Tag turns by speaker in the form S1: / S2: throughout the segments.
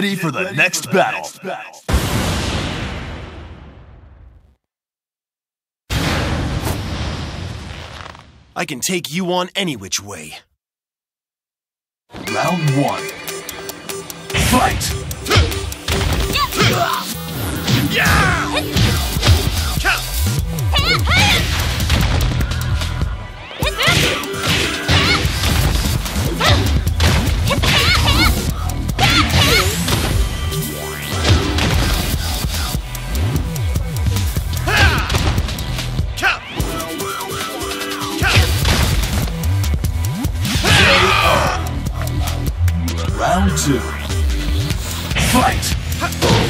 S1: Get ready for the next battle.
S2: I can take you on any which way.
S1: Round one. Fight! Round two. Fight!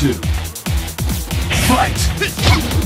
S1: Two. Fight!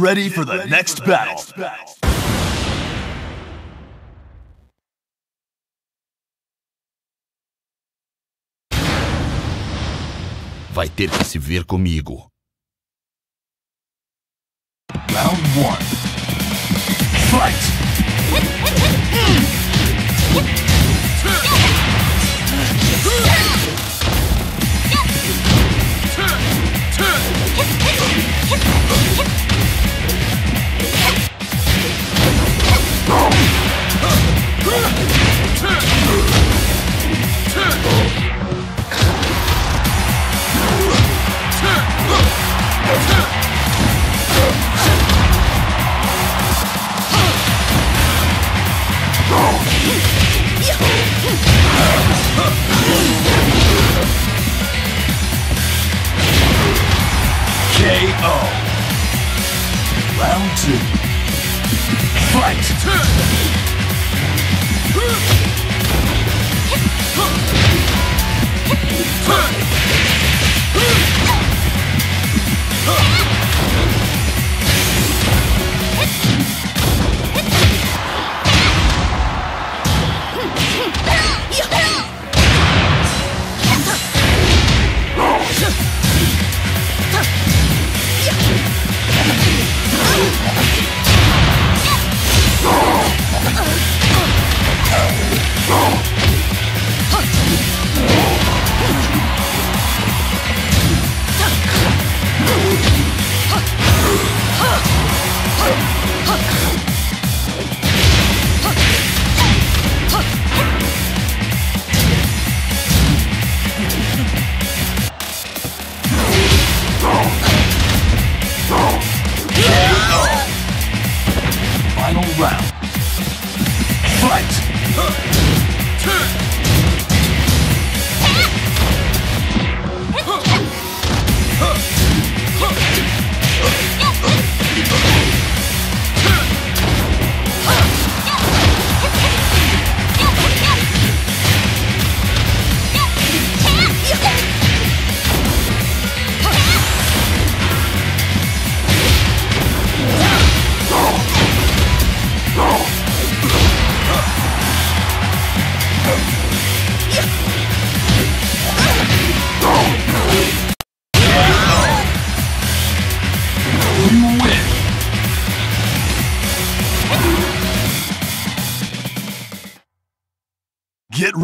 S1: Ready for the next battle.
S3: Vai ter que se ver comigo.
S1: Round one. Fight! Fight!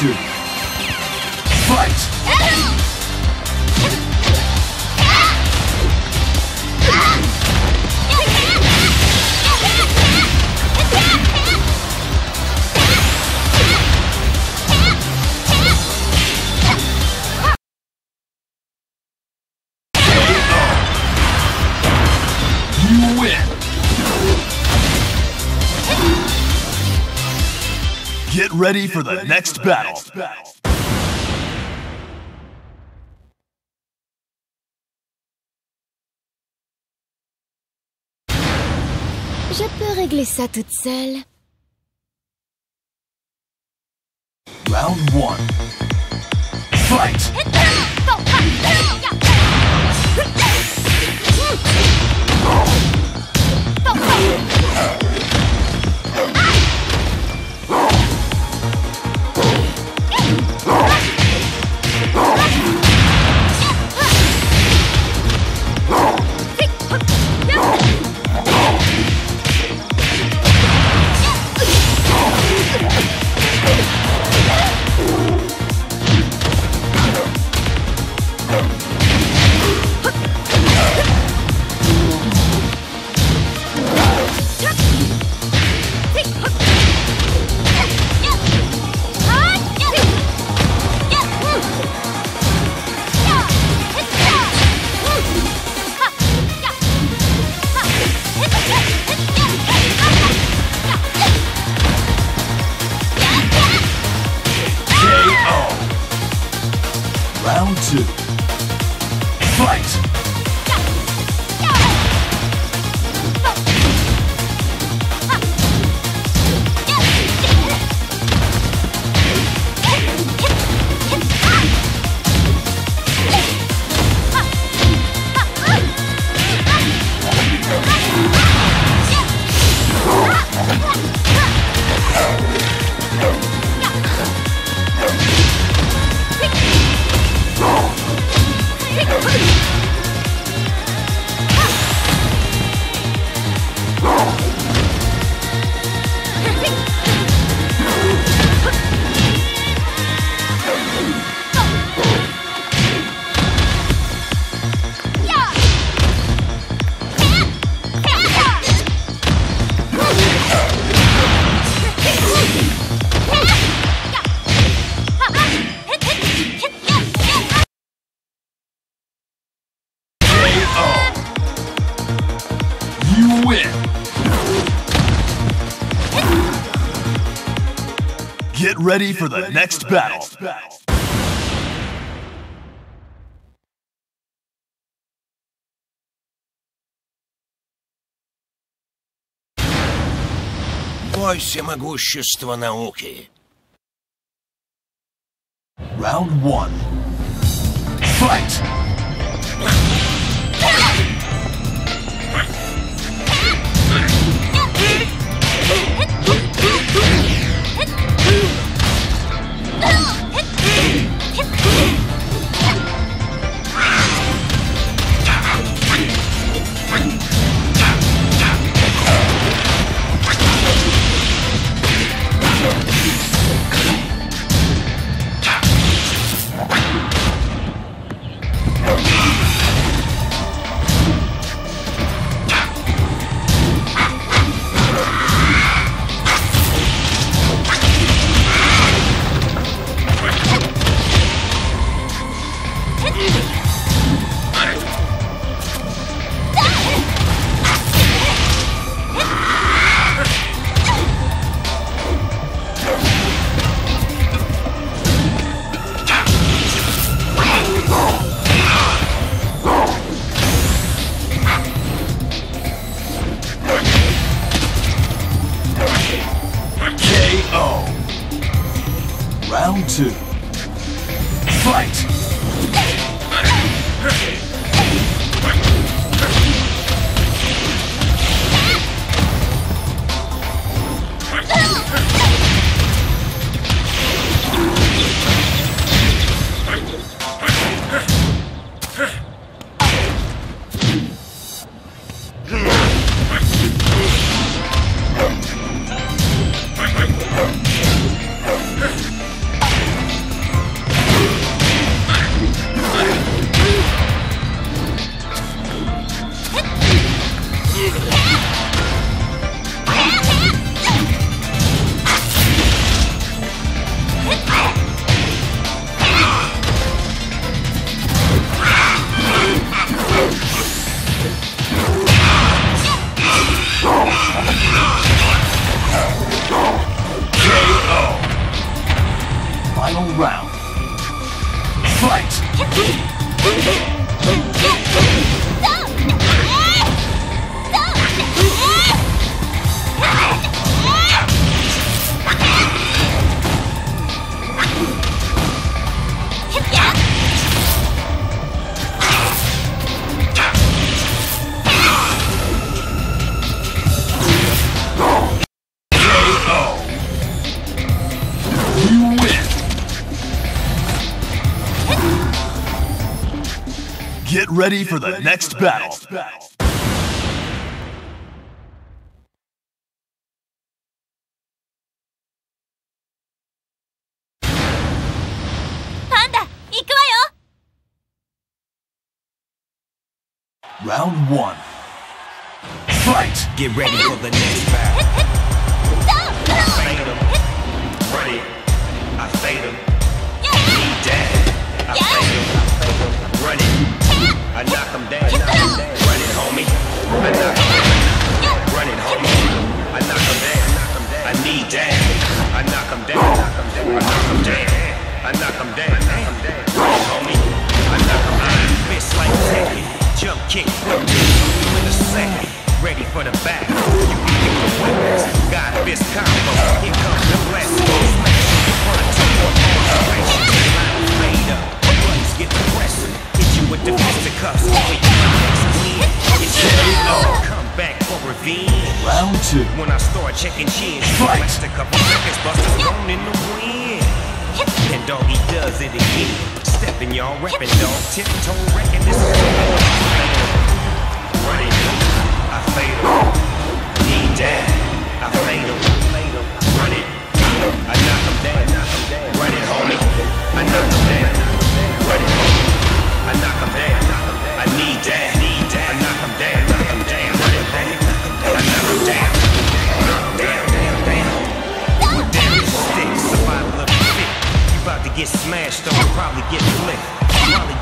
S1: Round Get ready for the next battle.
S4: Je peux régler ça toute seule.
S1: Round one. Fight! Get ready for the next battle.
S2: Бойся могущества науки.
S1: Round one. Fight! Yeah. Get ready for the next battle. Round one. Fight!
S2: Get ready for the next battle.
S5: fade 'em. Run it. I fade 'em. Knee down. I fade 'em. Run it. I knock 'em down. Run it, homie. I knock 'em down. Run it, homie. I knock 'em down. I knee down. I knock 'em down. I knock 'em down. I knock 'em down. I knock 'em down. Run it, homie. like taking. Jump kick, flip in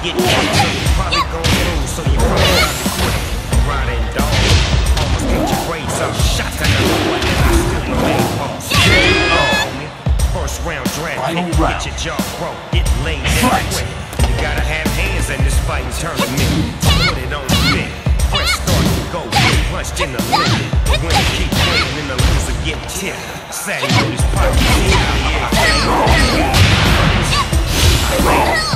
S5: get kicked, so you probably gon' lose, so you probably about to quit. Riding dog, almost get your brakes off. Shot to another one, and I still ain't made pulse. First round draft,
S1: Final
S5: pick,
S1: round.
S5: get your jaw broke, get laid down quick. You gotta have hands in this fighting tournament. Put it on the fit. Press start to go, get punched in the lip. The winner keep playing and the loser get tipped. Saddy on his pocket, yeah,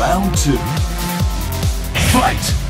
S1: Round two. Fight!